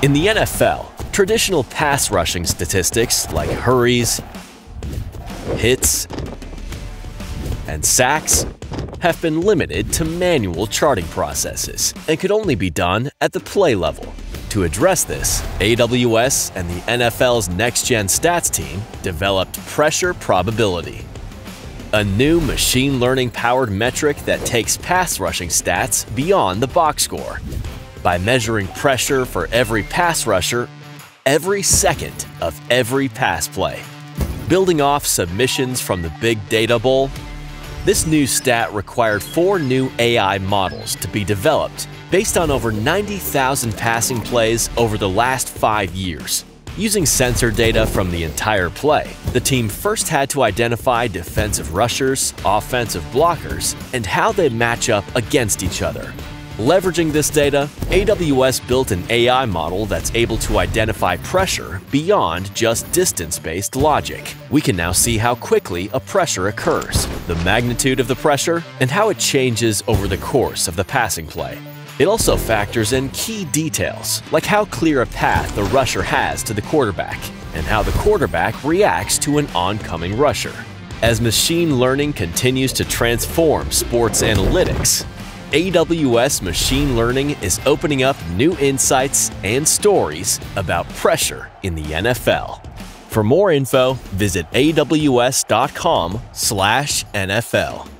In the NFL, traditional pass rushing statistics like hurries, hits, and sacks have been limited to manual charting processes and could only be done at the play level. To address this, AWS and the NFL's Next Gen Stats team developed Pressure Probability, a new machine learning powered metric that takes pass rushing stats beyond the box score by measuring pressure for every pass rusher every second of every pass play. Building off submissions from the Big Data Bowl, this new stat required four new AI models to be developed based on over 90,000 passing plays over the last five years. Using sensor data from the entire play, the team first had to identify defensive rushers, offensive blockers, and how they match up against each other. Leveraging this data, AWS built an AI model that's able to identify pressure beyond just distance-based logic. We can now see how quickly a pressure occurs, the magnitude of the pressure, and how it changes over the course of the passing play. It also factors in key details, like how clear a path the rusher has to the quarterback, and how the quarterback reacts to an oncoming rusher. As machine learning continues to transform sports analytics, AWS Machine Learning is opening up new insights and stories about pressure in the NFL. For more info, visit aws.com/nfl.